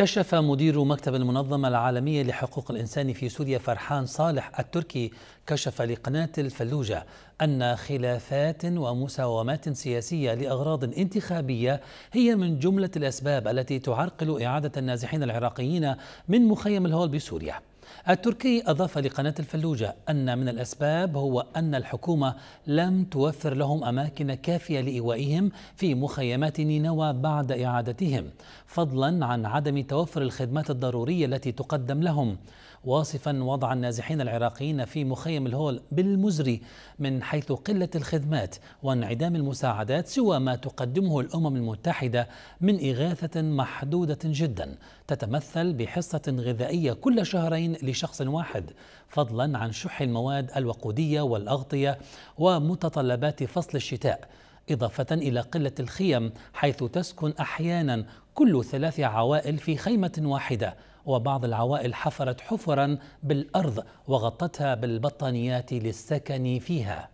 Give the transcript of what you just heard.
كشف مدير مكتب المنظمة العالمية لحقوق الإنسان في سوريا فرحان صالح التركي كشف لقناة الفلوجة أن خلافات ومساومات سياسية لأغراض انتخابية هي من جملة الأسباب التي تعرقل إعادة النازحين العراقيين من مخيم الهول بسوريا. التركي أضاف لقناة الفلوجة أن من الأسباب هو أن الحكومة لم توفر لهم أماكن كافية لإيوائهم في مخيمات نينوى بعد إعادتهم فضلا عن عدم توفر الخدمات الضرورية التي تقدم لهم. واصفا وضع النازحين العراقيين في مخيم الهول بالمزري من حيث قلة الخدمات وانعدام المساعدات سوى ما تقدمه الأمم المتحدة من إغاثة محدودة جدا تتمثل بحصة غذائية كل شهرين لشخص واحد فضلا عن شح المواد الوقودية والأغطية ومتطلبات فصل الشتاء إضافة إلى قلة الخيم حيث تسكن أحيانا كل ثلاث عوائل في خيمة واحدة وبعض العوائل حفرت حفرا بالأرض وغطتها بالبطانيات للسكن فيها.